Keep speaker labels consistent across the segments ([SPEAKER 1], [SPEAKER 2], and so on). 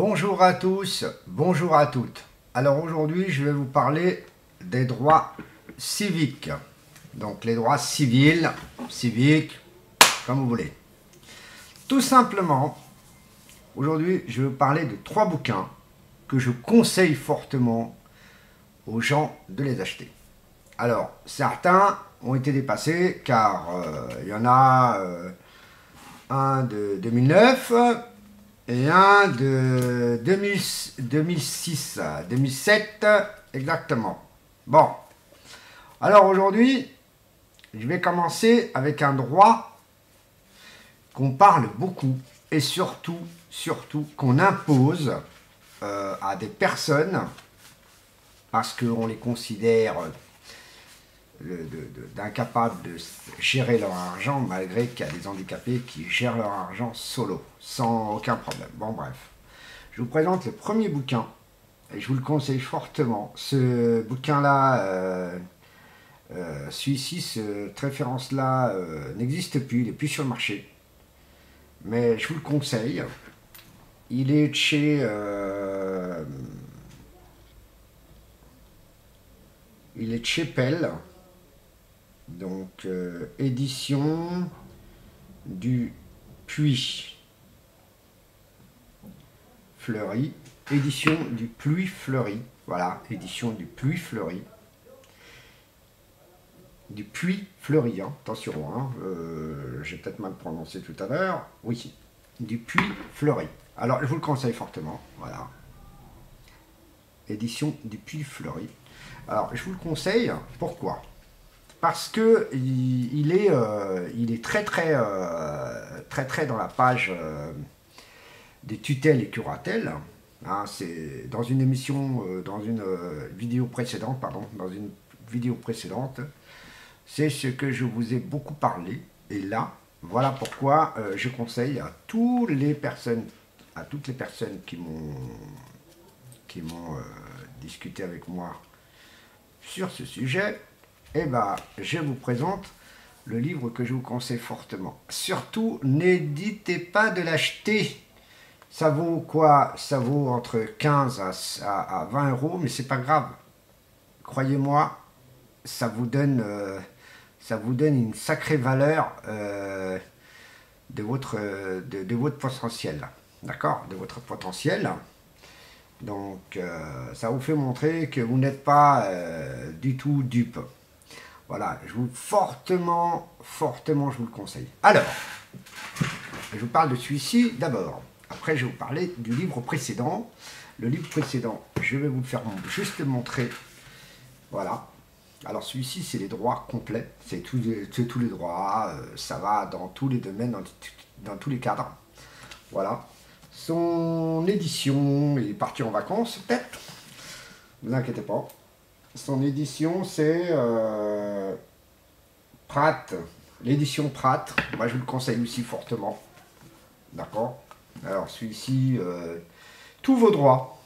[SPEAKER 1] Bonjour à tous, bonjour à toutes. Alors aujourd'hui, je vais vous parler des droits civiques. Donc les droits civils, civiques, comme vous voulez. Tout simplement, aujourd'hui, je vais vous parler de trois bouquins que je conseille fortement aux gens de les acheter. Alors, certains ont été dépassés car euh, il y en a euh, un de 2009 et un de 2006, 2007 exactement. Bon, alors aujourd'hui, je vais commencer avec un droit qu'on parle beaucoup et surtout, surtout qu'on impose euh, à des personnes parce qu'on les considère d'incapables de, gérer leur argent malgré qu'il y a des handicapés qui gèrent leur argent solo, sans aucun problème. Bon bref, je vous présente le premier bouquin et je vous le conseille fortement. Ce bouquin-là, euh, euh, celui-ci, cette référence-là euh, n'existe plus, il n'est plus sur le marché. Mais je vous le conseille. Il est chez... il est chez Pell. Donc, euh, édition du Puits Fleuri. Édition du Pluie Fleuri. Voilà, édition du Pluie Fleuri. Du Puits Fleuri, hein. attention, hein. Euh, j'ai peut-être mal prononcé tout à l'heure. Oui, du Puits Fleuri. Alors, je vous le conseille fortement. Voilà. Édition du Puits Fleuri. Alors, je vous le conseille. Pourquoi? Parce que il, est, euh, il est très très, euh, très très dans la page euh, des tutelles et curatelles. Hein, c'est dans une émission, dans une vidéo précédente, pardon, dans une vidéo précédente, c'est ce que je vous ai beaucoup parlé. Et là, voilà pourquoi je conseille à toutes les personnes, à toutes les personnes qui m'ont qui m'ont discuté avec moi sur ce sujet, eh bien, je vous présente le livre que je vous conseille fortement. Surtout, n'hésitez pas de l'acheter. Ça vaut quoi? Ça vaut entre 15 à, 20 euros, mais c'est pas grave. Croyez-moi, ça vous donne, euh, ça vous donne une sacrée valeur euh, de, votre, de, votre potentiel. D'accord? De votre potentiel. Donc, euh, ça vous fait montrer que vous n'êtes pas du tout dupe. Voilà, je vous fortement, fortement, je vous le conseille. Alors, je vous parle de celui-ci d'abord. Après, je vais vous parler du livre précédent. Le livre précédent, je vais vous le faire juste montrer. Voilà. Alors celui-ci, c'est les droits complets. C'est tous les droits. Euh, ça va dans tous les domaines, dans, dans tous les cadres. Voilà. Son édition, est parti en vacances, peut-être. Ne vous inquiétez pas. Son édition, c'est euh, Pratt. L'édition Pratt. Moi, je vous le conseille aussi fortement. D'accord? Alors, celui-ci, euh, tous vos droits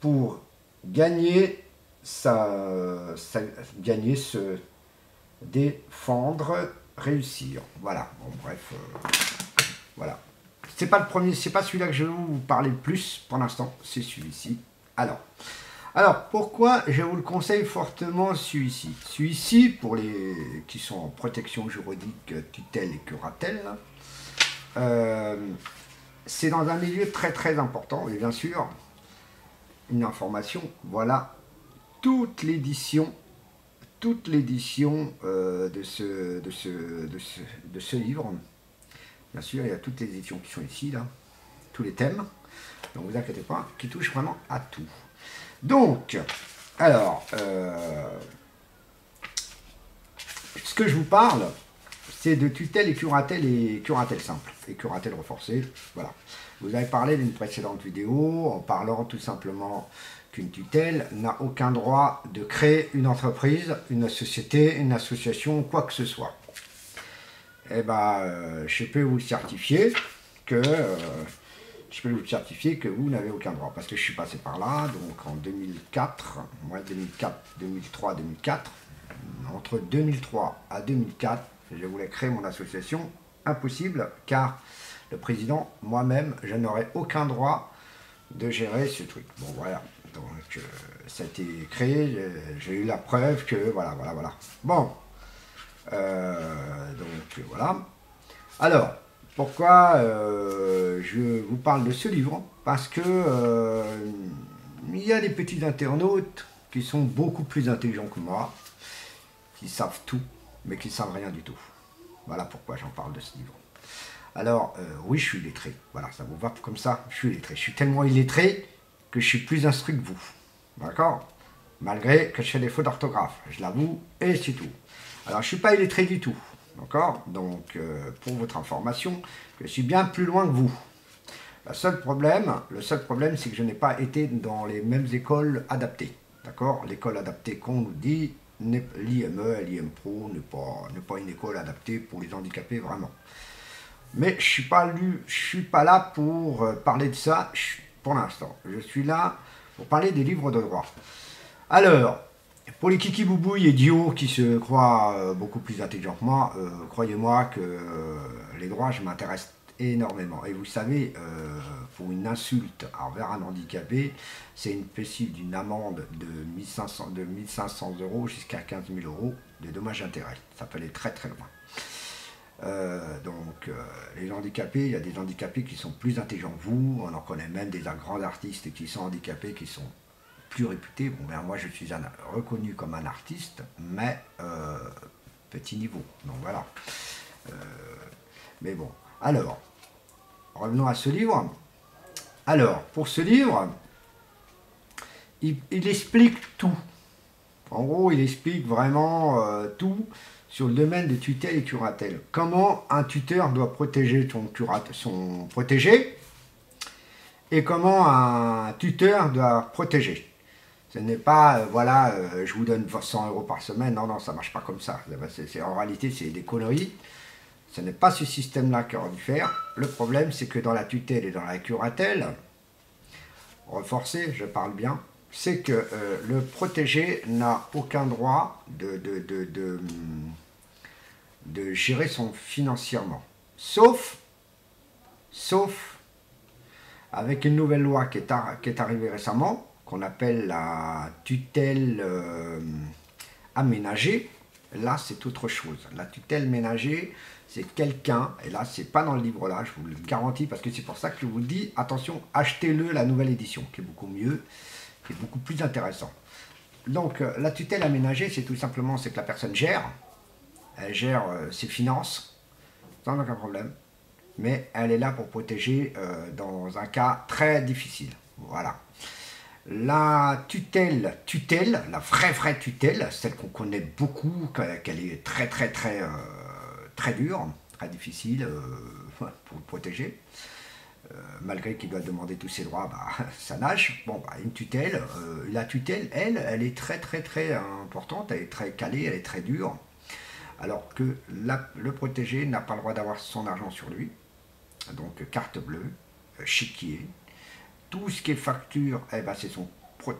[SPEAKER 1] pour gagner gagner, se défendre, réussir. Voilà. Bon, bref. Euh, voilà. C'est pas le premier, c'est pas celui-là que je vais vous parler le plus pour l'instant, c'est celui-ci. Alors, alors, pourquoi je vous le conseille fortement celui-ci? Celui-ci, pour les qui sont en protection juridique, tutelle et curatelle, euh, c'est dans un milieu très très important, et bien sûr, une information, voilà, toute l'édition, toute l'édition euh, de, ce, de, ce, de, de ce livre. Bien sûr, il y a toutes les éditions qui sont ici, là, tous les thèmes, donc vous inquiétez pas, qui touchent vraiment à tout. Donc, alors, euh, ce que je vous parle, c'est de tutelle et curatelle et curatelle simple et curatelle renforcée. Voilà. Vous avez parlé d'une précédente vidéo en parlant tout simplement qu'une tutelle n'a aucun droit de créer une entreprise, une société, une association, quoi que ce soit. Eh bien, euh, je peux vous certifier que euh, je peux vous certifier que vous n'avez aucun droit. Parce que je suis passé par là, donc en 2004, moi 2004, 2003, 2004. Entre 2003 à 2004, je voulais créer mon association. Impossible, car le président, moi-même, je n'aurais aucun droit de gérer ce truc. Bon, voilà. Donc, euh, ça a été créé, j'ai eu la preuve que, voilà, voilà, voilà. Bon. Euh, donc, voilà. Alors, pourquoi euh, je vous parle de ce livre Parce que il y a des petits internautes qui sont beaucoup plus intelligents que moi, qui savent tout, mais qui ne savent rien du tout. Voilà pourquoi j'en parle de ce livre. Alors, euh, oui, je suis illettré. Voilà, ça vous va comme ça Je suis illettré. Je suis tellement illettré que je suis plus instruit que vous. D'accord? Malgré que je fais des fautes d'orthographe. Je l'avoue, et c'est tout. Alors, je ne suis pas illettré du tout. D'accord? Donc, euh, pour votre information, je suis bien plus loin que vous. Le seul problème, le seul problème, c'est que je n'ai pas été dans les mêmes écoles adaptées. D'accord? L'école adaptée qu'on nous dit, l'IME, l'IM Pro n'est pas, une école adaptée pour les handicapés vraiment. Mais je je suis pas là pour euh, parler de ça pour l'instant. Je suis là pour parler des livres de droit. Alors, pour les kiki boubouilles idiots qui se croient euh, beaucoup plus intelligents que moi, euh, croyez-moi que les droits, je m'intéresse énormément. Et vous savez, pour une insulte envers un handicapé, c'est une passive d'une amende de 1500, de 1500 euros jusqu'à 15 000 euros de dommages intérêts. Ça peut aller très très loin. Euh, donc, euh, les handicapés, il y a des handicapés qui sont plus intelligents que vous. On en connaît même des grands artistes qui sont handicapés, qui sont plus réputés. Bon, ben, moi, je suis reconnu comme un artiste, mais euh, petit niveau. Donc, voilà. mais bon. Alors, revenons à ce livre. Alors, pour ce livre, il, explique tout. En gros, il explique vraiment tout sur le domaine des tutelles et curatelles. Comment un tuteur doit protéger son protégé et comment un tuteur doit protéger. Ce n'est pas, euh, voilà, euh, je vous donne 100 euros par semaine. Non, non, ça ne marche pas comme ça. En réalité, c'est des conneries. Ce n'est pas ce système-là qui aurait dû faire. Le problème, c'est que dans la tutelle et dans la curatelle, renforcé, je parle bien, c'est que euh, le protégé n'a aucun droit de, de, de gérer son financièrement. Sauf, sauf avec une nouvelle loi qui est arrivée récemment, appelle la tutelle euh, aménagée. Là, c'est autre chose. La tutelle ménagée, c'est quelqu'un, et là, c'est pas dans le livre là, je vous le garantis, parce que c'est pour ça que je vous dis, attention, achetez-le la nouvelle édition, qui est beaucoup mieux, qui est beaucoup plus intéressant. Donc, euh, la tutelle aménagée, c'est tout simplement, c'est que la personne gère, elle gère euh, ses finances sans aucun problème, mais elle est là pour protéger dans un cas très difficile. Voilà. La tutelle, tutelle, la vraie vraie tutelle, celle qu'on connaît beaucoup, qu'elle est très très très euh, très dure, très difficile pour le protéger. malgré qu'il doit demander tous ses droits, bah, ça nage. Bon, bah, une tutelle, la tutelle, elle, elle est très très très importante, elle est très calée, elle est très dure alors que le protégé n'a pas le droit d'avoir son argent sur lui. Donc carte bleue, euh, chéquier, tout ce qui est facture, eh ben, c'est son,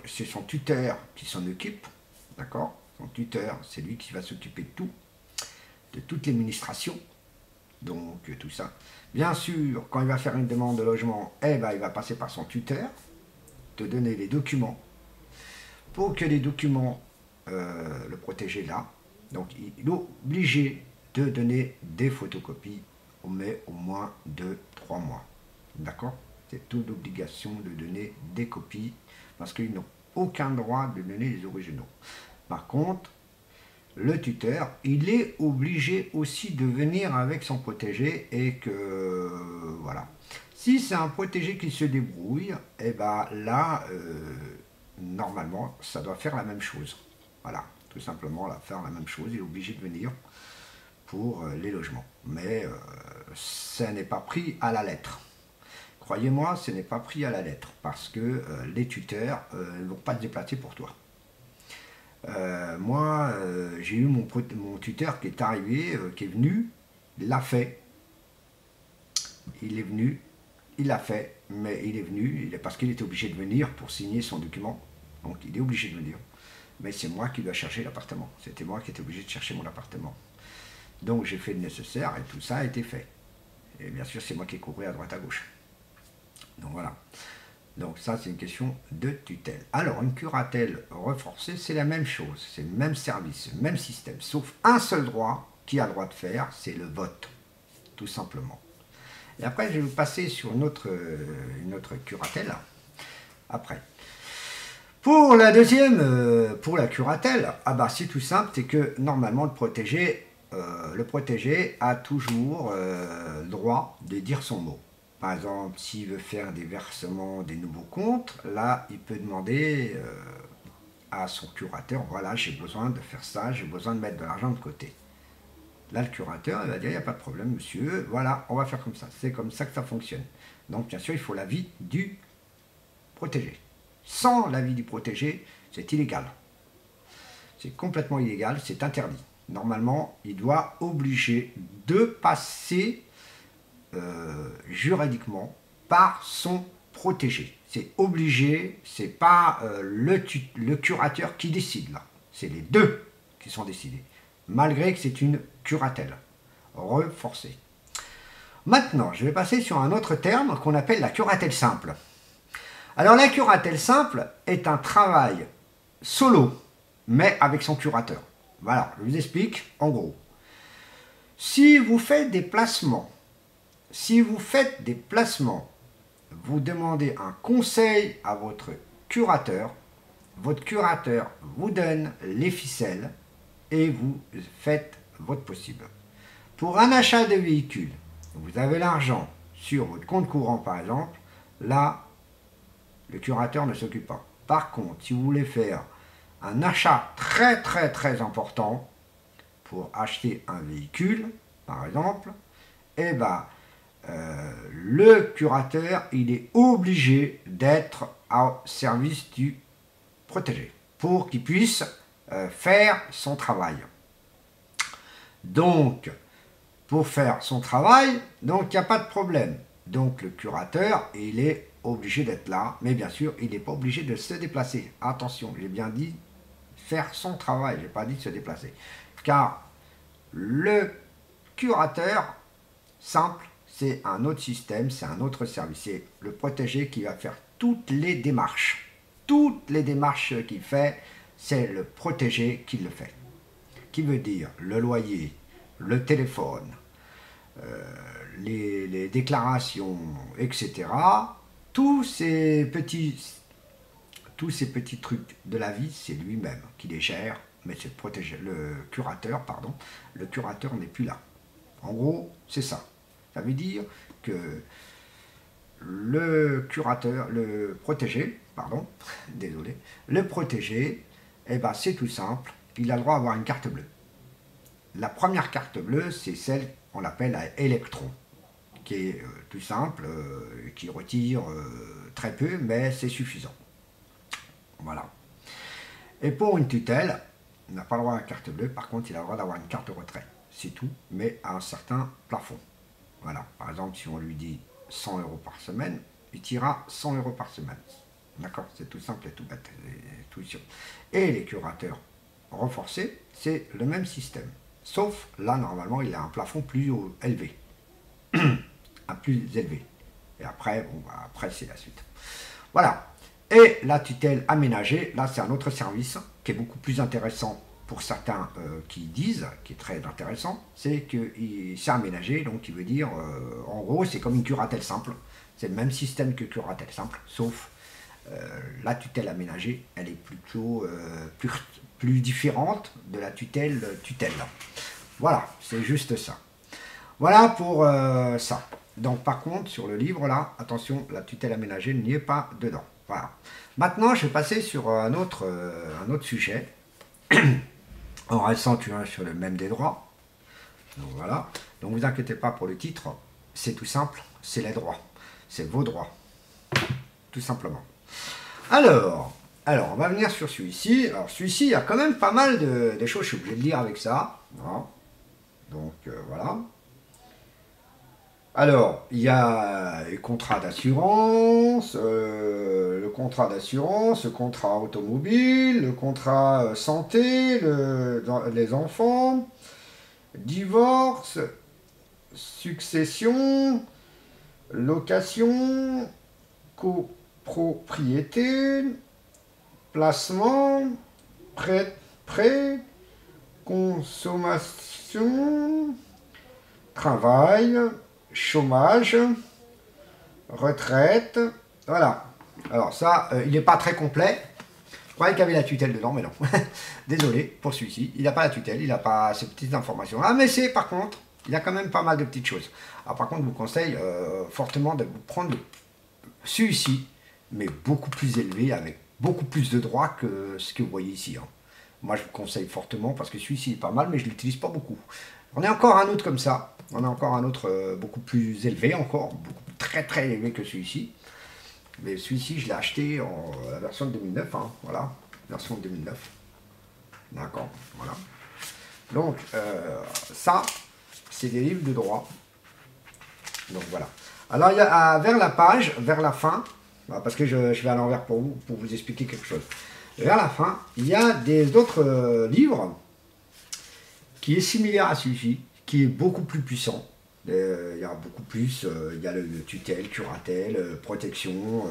[SPEAKER 1] son tuteur qui s'en occupe, d'accord? Son tuteur, c'est lui qui va s'occuper de tout, de toute l'administration, donc euh, tout ça. Bien sûr, quand il va faire une demande de logement, eh ben, il va passer par son tuteur, te donner les documents, pour que les documents, euh, le protégé là, donc il est obligé de donner des photocopies, mais au moins de trois mois. D'accord? C'est toute obligation de donner des copies parce qu'ils n'ont aucun droit de donner les originaux. Par contre, le tuteur, il est obligé aussi de venir avec son protégé et que voilà. Si c'est un protégé qui se débrouille, et eh ben là, euh, normalement, ça doit faire la même chose. Voilà tout simplement faire la même chose, il est obligé de venir pour euh, les logements. Mais euh, ça n'est pas pris à la lettre. Croyez-moi, ce n'est pas pris à la lettre, parce que euh, les tuteurs ne vont pas se déplacer pour toi. moi, j'ai eu mon, tuteur qui est arrivé, qui est venu, il l'a fait. Il est venu, il l'a fait, mais il est venu, parce qu'il était obligé de venir pour signer son document. Donc il est obligé de venir mais c'est moi qui dois chercher l'appartement. C'était moi qui étais obligé de chercher mon appartement. Donc j'ai fait le nécessaire et tout ça a été fait. Et bien sûr, c'est moi qui ai couru à droite à gauche. Donc voilà. Donc ça, c'est une question de tutelle. Alors, une curatelle renforcée, c'est la même chose. C'est le même service, le même système. Sauf un seul droit qui a le droit de faire, c'est le vote. Tout simplement. Et après, je vais vous passer sur une autre, curatelle. Après. Pour la deuxième, euh, pour la curatelle, ah bah c'est tout simple, c'est que normalement le protégé, euh, a toujours euh, le droit de dire son mot. Par exemple, s'il veut faire des versements des nouveaux comptes, là, il peut demander à son curateur, voilà, j'ai besoin de faire ça, j'ai besoin de mettre de l'argent de côté. Là, le curateur, il va dire, il n'y a pas de problème, monsieur, voilà, on va faire comme ça. C'est comme ça que ça fonctionne. Donc, bien sûr, il faut l'avis du protégé. Sans l'avis du protégé, c'est illégal. C'est complètement illégal, c'est interdit. Normalement, il doit obliger de passer euh, juridiquement par son protégé. C'est obligé, c'est pas euh, le, le curateur qui décide là. C'est les deux qui sont décidés. Malgré que c'est une curatelle reforcée. Maintenant, je vais passer sur un autre terme qu'on appelle la curatelle simple. Alors la curatelle simple est un travail solo, mais avec son curateur. Voilà, je vous explique en gros. Si vous faites des placements si vous faites des placements, vous demandez un conseil à votre curateur, votre curateur vous donne les ficelles et vous faites votre possible. Pour un achat de véhicule, vous avez l'argent sur votre compte courant par exemple, là, le curateur ne s'occupe pas. Par contre, si vous voulez faire un achat très très très important pour acheter un véhicule, par exemple, eh ben, euh, le curateur, il est obligé d'être au service du protégé pour qu'il puisse euh, faire son travail. Donc, pour faire son travail, donc il n'y a pas de problème. Donc le curateur, il est obligé d'être là, mais bien sûr, il n'est pas obligé de se déplacer. Attention, j'ai bien dit faire son travail, j'ai pas dit se déplacer. Car le curateur, simple, c'est un autre système, c'est un autre service. C'est le protégé qui va faire toutes les démarches. Toutes les démarches qu'il fait, c'est le protégé qui le fait. Qui veut dire le loyer, le téléphone, euh, les, déclarations, etc. Tous ces petits, tous ces petits trucs de la vie, c'est lui-même qui les gère, mais c'est le, le curateur, pardon. Le curateur n'est plus là. En gros, c'est ça. Ça veut dire que le curateur, le protégé, pardon, désolé, le protégé, eh ben, c'est tout simple, il a le droit d'avoir une carte bleue. La première carte bleue, c'est celle qu'on appelle à électron, qui est euh, tout simple, euh, qui retire euh, très peu, mais c'est suffisant. Voilà. Et pour une tutelle, il n'a pas le droit à une carte bleue, par contre, il a le droit d'avoir une carte retrait. C'est tout, mais à un certain plafond. Voilà, par exemple, si on lui dit 100 euros par semaine, il tirera 100 euros par semaine. D'accord? C'est tout simple et tout bête. Et, tout et les curateurs renforcés, c'est le même système. Sauf là, normalement, il a un plafond plus élevé. un plus élevé. Et après, bon, bah, après, c'est la suite. Voilà. Et la tutelle aménagée, là, c'est un autre service qui est beaucoup plus intéressant pour certains euh, qui disent, qui est très intéressant, c'est que c'est aménagé, donc il veut dire, euh, en gros, c'est comme une curatelle simple. C'est le même système que curatelle simple, sauf euh, la tutelle aménagée, elle est plutôt plus, différente de la tutelle tutelle. Voilà, c'est juste ça. Voilà pour ça. Donc par contre, sur le livre là, attention, la tutelle aménagée n'y est pas dedans. Voilà. Maintenant, je vais passer sur un autre sujet. en restant sur le même des droits. Donc voilà. Donc vous inquiétez pas pour le titre, c'est tout simple, c'est les droits. C'est vos droits. Tout simplement. Alors, alors on va venir sur celui-ci. Alors celui-ci, il y a quand même pas mal de, choses, je suis obligé de lire avec ça. Donc euh, voilà. Alors, il y a les contrats d'assurance, euh, le contrat d'assurance, le contrat automobile, le contrat euh, santé, les enfants, divorce, succession, location, copropriété, placement, prêt, prêt, consommation, travail, chômage, retraite, voilà. Alors ça, euh, il n'est pas très complet. Je croyais qu'il y avait la tutelle dedans, mais non. Désolé pour celui-ci. Il n'a pas la tutelle, il n'a pas ces petites informations. Ah, mais c'est par contre, il a quand même pas mal de petites choses. Alors par contre, je vous conseille euh, fortement de prendre celui-ci, mais beaucoup plus élevé, avec beaucoup plus de droits que ce que vous voyez ici. Hein. Moi, je vous conseille fortement parce que celui-ci est pas mal, mais je ne l'utilise pas beaucoup. On a encore un autre comme ça. On a encore un autre euh, beaucoup plus élevé, encore beaucoup, très très élevé que celui-ci. Mais celui-ci, je l'ai acheté en la version de 2009, hein, voilà, version de 2009. D'accord, voilà. Donc, euh, ça, c'est des livres de droit. Donc, voilà. Alors, vers la page, vers la fin, parce que je, vais à l'envers pour vous, pour vous expliquer quelque chose. Vers la fin, il y a des autres euh, livres qui est similaire à celui-ci, qui est beaucoup plus puissant, euh, il y a beaucoup plus, euh, il y a le, tutelle, curatelle, euh, protection,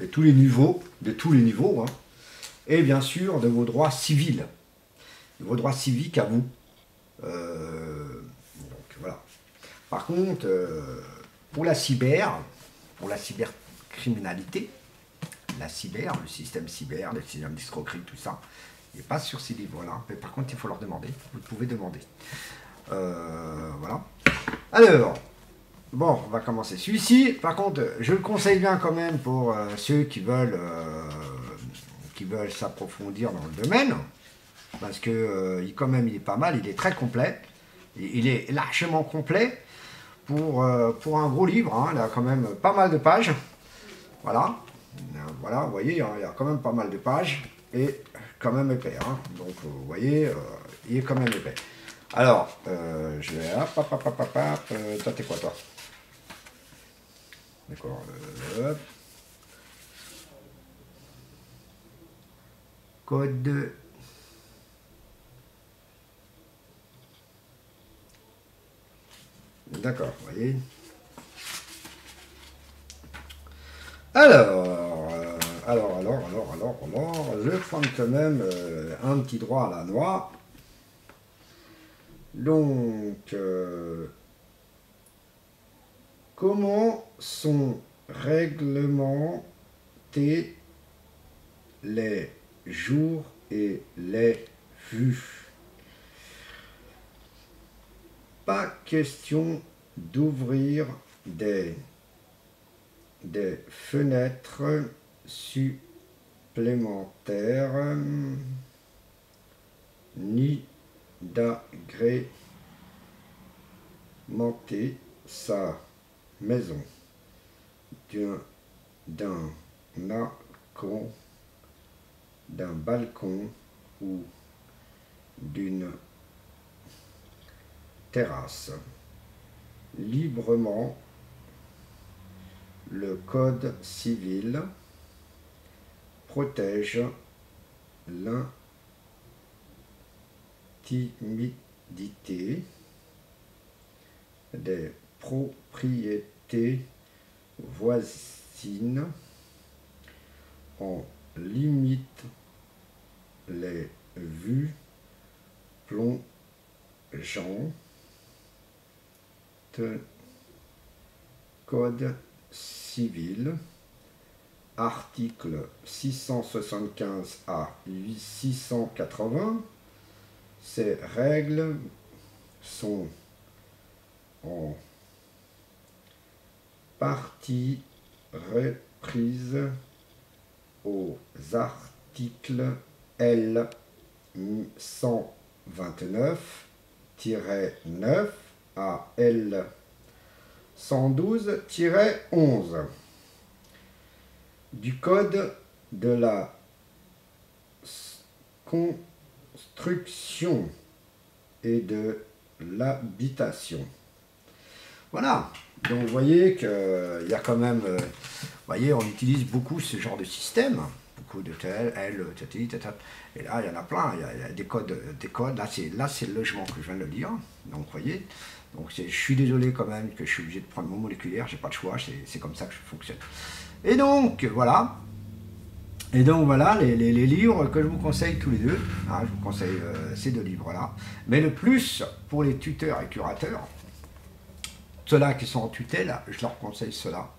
[SPEAKER 1] de tous les niveaux, de tous les niveaux, hein. et bien sûr de vos droits civils, de vos droits civiques à vous. donc voilà. Par contre, pour la cyber, pour la cybercriminalité, la cyber, le système cyber, le système d'escroquerie, tout ça, il pas sur ces livres-là. Mais par contre, il faut leur demander. Vous pouvez demander. voilà. Alors, bon, on va commencer. Celui-ci, par contre, je le conseille bien quand même pour euh, ceux qui veulent, euh, qui veulent s'approfondir dans le domaine, parce que euh, quand même, il est pas mal, il est très complet, il est largement complet pour, pour un gros livre, hein. il a quand même pas mal de pages, voilà, voilà, vous voyez, hein, il y a quand même pas mal de pages, et quand même épais, hein. donc vous voyez, il est quand même épais. Alors, euh, je vais. Hop, hop, hop, hop, hop, euh, toi, t'es quoi, toi? D'accord. Euh, Code. D'accord, vous voyez. Alors, alors, alors, alors, alors, alors, je prendre quand même un petit droit à la noix. Donc, euh, comment sont réglementés les jours et les vues? Pas question d'ouvrir des fenêtres supplémentaires ni d'agrémenter sa maison d'un d'un balcon ou d'une terrasse. Librement, le Code civil protège l'un timidité des propriétés voisines. On limite les vues plongeantes. Code civil, article 675 à 680 ces règles sont en partie reprises aux articles L 129-9 à L 112-11 du Code de la construction et de l'habitation. Voilà, donc vous voyez qu'il y a quand même, euh, vous voyez, on utilise beaucoup ce genre de système, beaucoup de tel, L, et là il y en a plein, il y a, des codes, des codes, là c'est là c'est le logement que je viens de lire, donc vous voyez, Donc je suis désolé quand même que je suis obligé de prendre mon moléculaire, j'ai pas de choix, c'est comme ça que je fonctionne. Et donc voilà. Et donc voilà les, livres que je vous conseille tous les deux. Hein, je vous conseille euh, ces deux livres-là. Mais le plus pour les tuteurs et curateurs, ceux-là qui sont en tutelle, je leur conseille cela.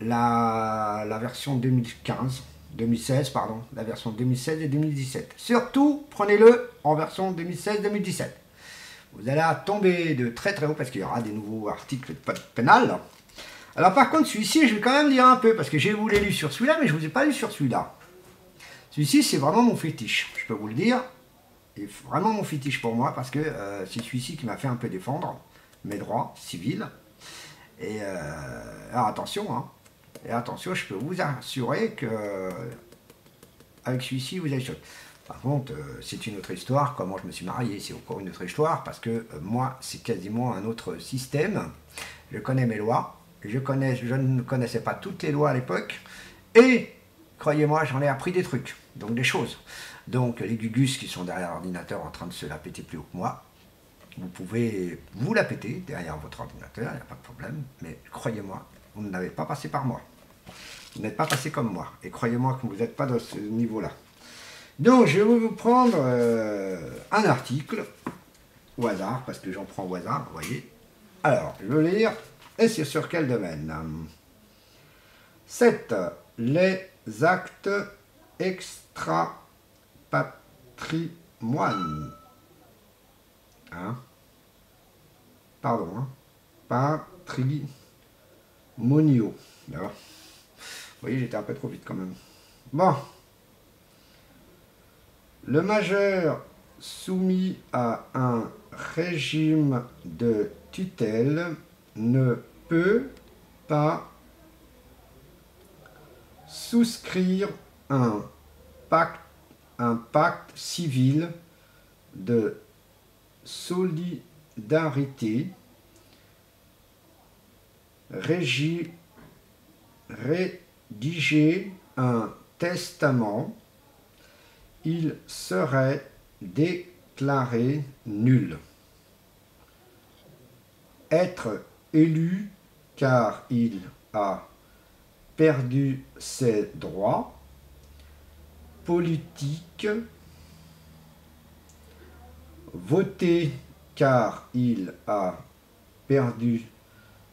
[SPEAKER 1] La, la version 2015, 2016, pardon, la version 2016 et 2017. Surtout, prenez-le en version 2016-2017 vous allez tomber de très très haut parce qu'il y aura des nouveaux articles de pénal. Alors par contre, celui-ci, je vais quand même lire un peu parce que j'ai voulu lu sur celui-là, mais je ne vous ai pas lu sur celui-là. Celui-ci, c'est vraiment mon fétiche, je peux vous le dire. C'est vraiment mon fétiche pour moi parce que euh, c'est celui-ci qui m'a fait un peu défendre mes droits civils. Et euh, alors attention, hein. Et attention, je peux vous assurer que avec celui-ci, vous allez par contre, euh, c'est une autre histoire, comment je me suis marié, c'est encore une autre histoire, parce que euh, moi, c'est quasiment un autre système. Je connais mes lois, je, connais, je ne connaissais pas toutes les lois à l'époque, et croyez-moi, j'en ai appris des trucs, donc des choses. Donc les gugus qui sont derrière l'ordinateur en train de se la péter plus haut que moi, vous pouvez vous la péter derrière votre ordinateur, il n'y a pas de problème, mais croyez-moi, vous n'avez pas passé par moi. Vous n'êtes pas passé comme moi, et croyez-moi que vous n'êtes pas dans ce niveau-là. Donc, je vais vous prendre euh, un article au hasard, parce que j'en prends au hasard, vous voyez. Alors, je vais lire, et c'est sur quel domaine? 7. Les actes extra-patrimoine. Hein? Pardon, hein Patrimonio. Vous voyez, j'étais un peu trop vite quand même. Bon. Le majeur soumis à un régime de tutelle ne peut pas souscrire un pacte, un pacte civil de solidarité rédiger un testament il serait déclaré nul. Être élu car il a perdu ses droits politiques, voter car il a perdu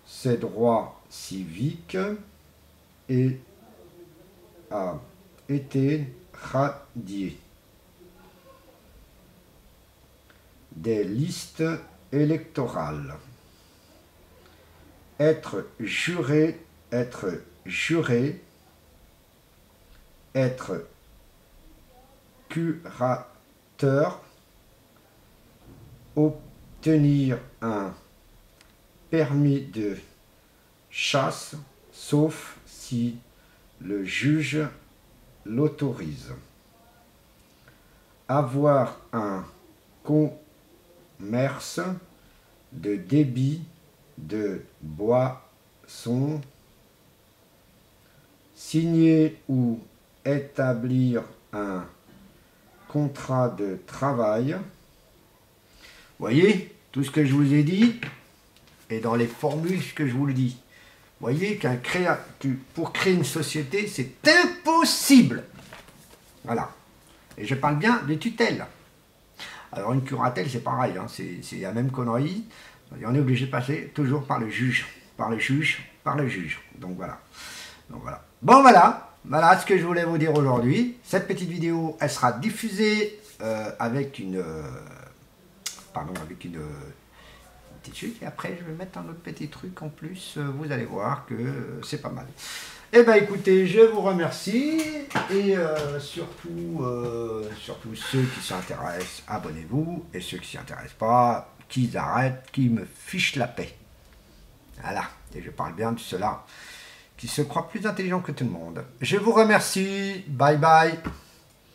[SPEAKER 1] ses droits civiques et a été des listes électorales. Être juré, être juré, être curateur, obtenir un permis de chasse, sauf si le juge l'autorise. Avoir un commerce de débit de boissons, signer ou établir un contrat de travail. Voyez, tout ce que je vous ai dit? Est dans les formules que je vous le dis voyez qu'un créa... pour créer une société, c'est impossible. Voilà. Et je parle bien des tutelles. Alors une curatelle, c'est pareil, hein. c'est la même connerie. on est obligé de passer toujours par le juge, par le juge, par le juge. Donc voilà. Donc voilà. Bon voilà, voilà ce que je voulais vous dire aujourd'hui. Cette petite vidéo, elle sera diffusée euh, avec une, euh, pardon, avec une et après je vais mettre un autre petit truc en plus, euh, vous allez voir que c'est pas mal. Eh bien écoutez, je vous remercie et euh, surtout, euh, surtout ceux qui s'intéressent, abonnez-vous et ceux qui s'y intéressent pas, qu'ils arrêtent, qu'ils me fichent la paix. Voilà, et je parle bien de ceux-là qui se croient plus intelligents que tout le monde. Je vous remercie, bye bye